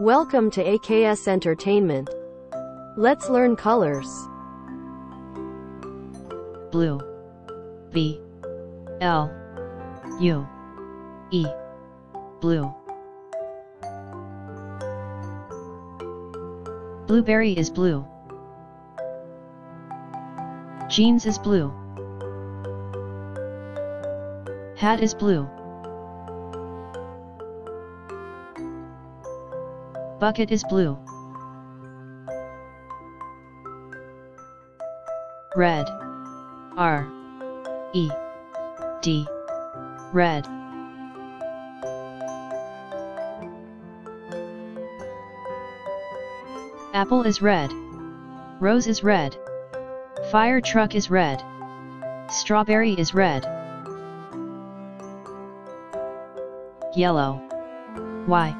Welcome to AKS Entertainment. Let's learn colors. blue. B. L. U. E. Blue. Blueberry is blue. Jeans is blue. Hat is blue Bucket is blue. Red. R. E. D. Red. Apple is red. Rose is red. Fire truck is red. Strawberry is red. Yellow. Y.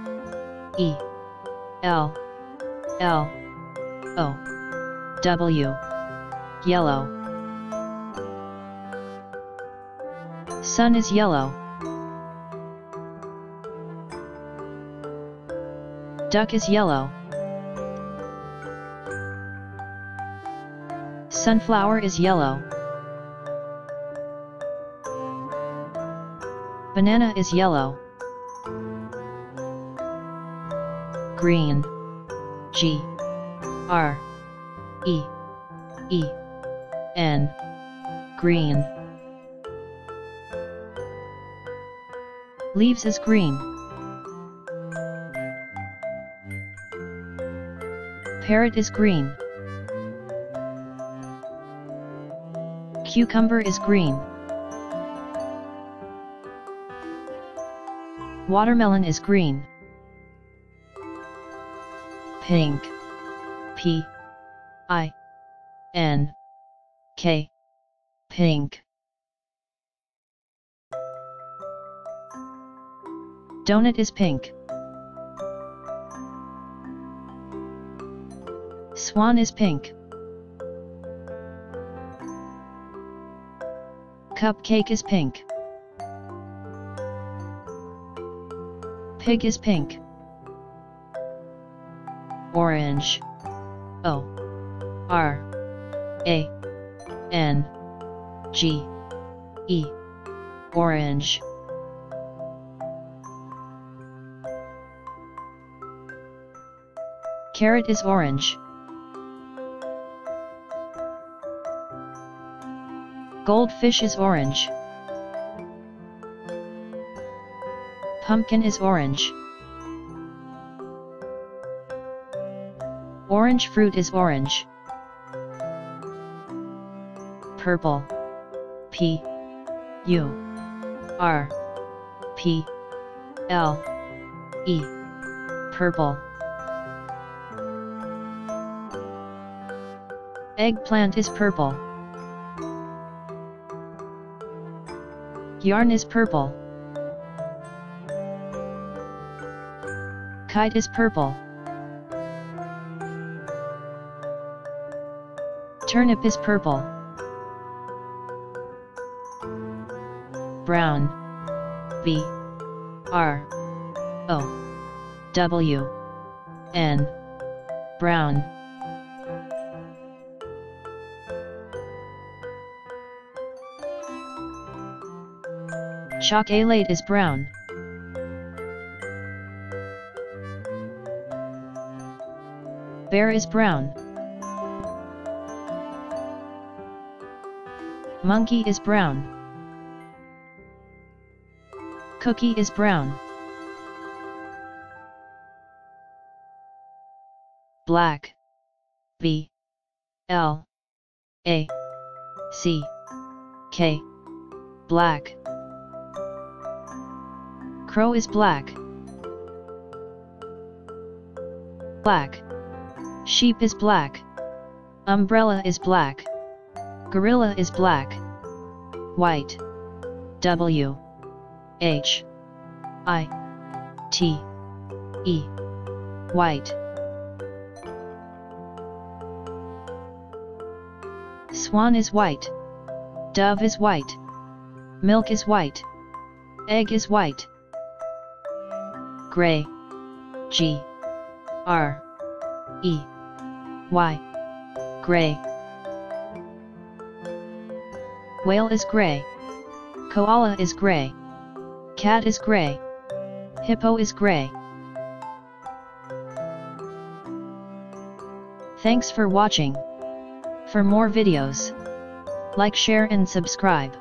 E L L O W Yellow Sun is yellow. Duck is yellow. Sunflower is yellow. Banana is yellow. Green. G. R. E. E. N. Green. Leaves is green. Parrot is green. Cucumber is green. Watermelon is green. Pink. P. I. N. K. Pink. Donut is pink. Swan is pink. Cupcake is pink. Pig is pink. Orange. O. R. A. N. G. E. Orange. Carrot is orange. Goldfish is orange. Pumpkin is orange. Orange fruit is orange. Purple. P. U. R. P. L. E. Purple. Eggplant is purple. Yarn is purple. Kite is purple. Turnip is purple. Brown. B. R. O. W. N. Brown. Chocolate is brown. Bear is brown. Monkey is brown. Cookie is brown. Black. B. L. A. C. K. Black. Crow is black. Black. Sheep is black. Umbrella is black. Gorilla is black. White. W. H. I. T. E. White. Swan is white. Dove is white. Milk is white. Egg is white. Gray. G. R E Y Gray Whale is gray. Koala is gray. Cat is gray. Hippo is gray. Thanks for watching. For more videos, like share and subscribe.